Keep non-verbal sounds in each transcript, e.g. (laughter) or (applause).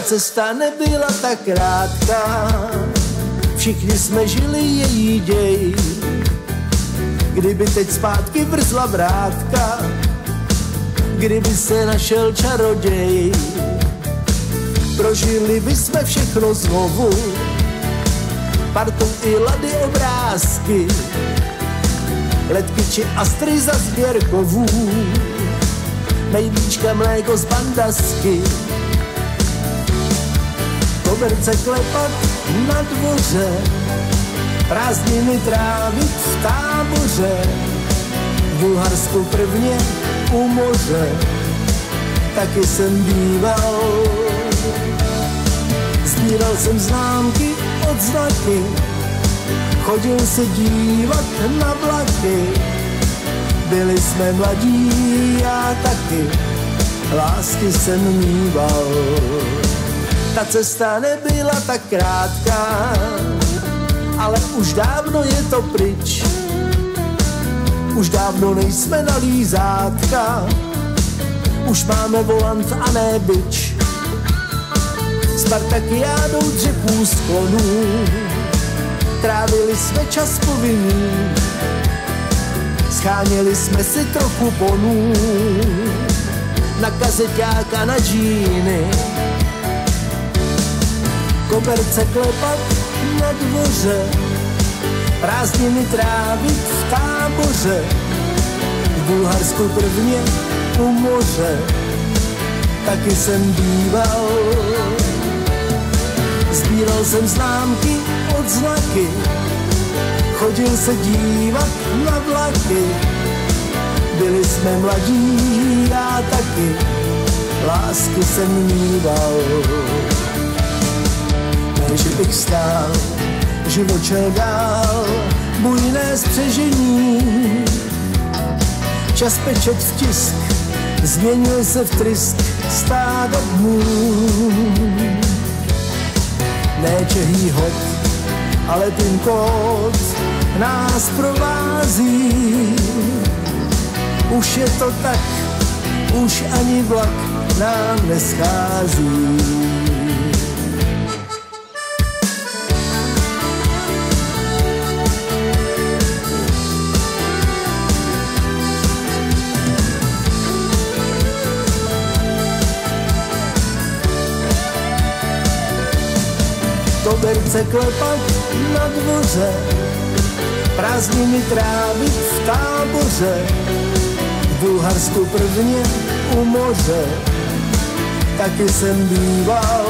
Ta cesta nebyla tak krátká, všichni jsme žili její děj. Kdyby teď zpátky vrzla vrátka, kdyby se našel čaroděj, prožili by jsme všechno znovu, partu i lady obrázky, letky či astry za sběrkovů, nejvíčka mléko z bandasky, koberce klepat na dvoře, prázdniny trávit v táboře, v Bulharsku prvně u moře, taky jsem býval. Sbíral jsem známky od znaky, chodil se dívat na vlaky. Byli jsme mladí, já taky, lásky jsem mýval. Ta cesta nebyla tak krátká, ale už dávno je to pryč. Už dávno nejsme na lízátka, už máme volant a ne byč. Spartakiádou dřepů sklonů, trávili jsme čas povinný, scháněli jsme si trochu ponů, na kazeťáka na džíny, koberce klepat na dvoře, prázdniny trávit v táboře, v Bulharsku prvně u moře, taky jsem býval. Sbíral jsem známky od znaky, chodil se dívat na vlaky. Byli jsme mladí, já taky, lásky jsem mýval. Že bych stál, život šel dál, bujné spřežení. Čas pečet v tisk, změnil se v trysk stáda dnů. Ne čehý hod, ale ten kód nás provází. Už je to tak, už ani vlak nám neschází. Koberce klepat na dvoře, prázdniny trávit v táboře, v Bulharsku prvně u moře, taky jsem býval.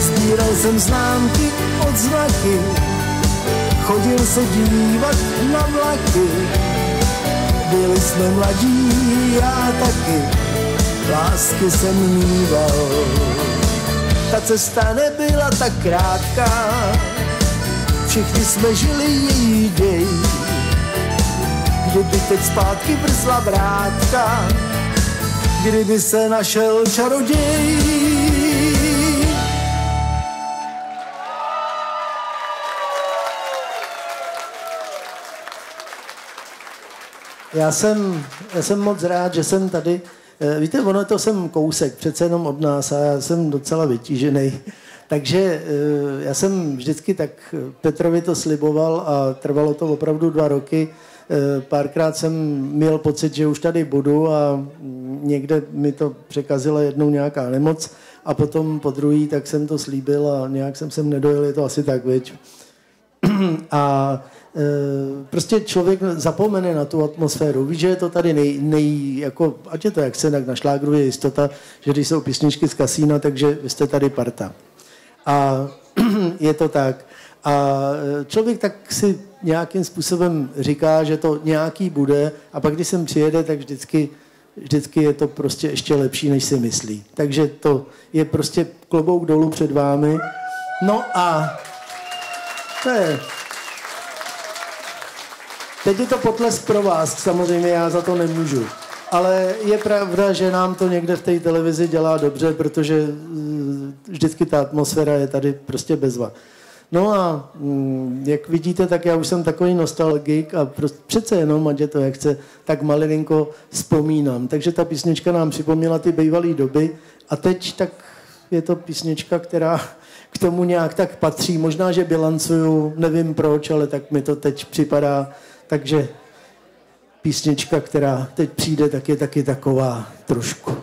Sbíral jsem známky od znaky, chodil se dívat na vlaky, byli jsme mladí, já taky, lásky jsem mýval ta cesta nebyla tak krátká, všichni jsme žili její děj. Kdyby teď zpátky vrzla vrátka, kdyby se našel čaroděj. Já jsem, já jsem moc rád, že jsem tady víte, ono to jsem kousek, přece jenom od nás a já jsem docela vytížený. (laughs) Takže eh, já jsem vždycky tak Petrovi to sliboval a trvalo to opravdu dva roky. Eh, párkrát jsem měl pocit, že už tady budu a někde mi to překazila jednou nějaká nemoc a potom po druhý tak jsem to slíbil a nějak jsem sem nedojel, je to asi tak, věď. (clears throat) A Eh, prostě člověk zapomene na tu atmosféru. Víš, že je to tady nej, nej jako, ať je to jak se, tak na šlágru je jistota, že když jsou písničky z kasína, takže vy jste tady parta. A (clears throat) je to tak. A eh, člověk tak si nějakým způsobem říká, že to nějaký bude a pak, když sem přijede, tak vždycky, vždycky je to prostě ještě lepší, než si myslí. Takže to je prostě klobouk dolů před vámi. No a to je Teď je to potles pro vás, samozřejmě já za to nemůžu. Ale je pravda, že nám to někde v té televizi dělá dobře, protože mm, vždycky ta atmosféra je tady prostě bezva. No a mm, jak vidíte, tak já už jsem takový nostalgik a prostě přece jenom, ať je to jak chce, tak malinko vzpomínám. Takže ta písnička nám připomněla ty bývalé doby a teď tak je to písnička, která k tomu nějak tak patří. Možná, že bilancuju, nevím proč, ale tak mi to teď připadá. Takže písnička, která teď přijde, tak je taky taková trošku.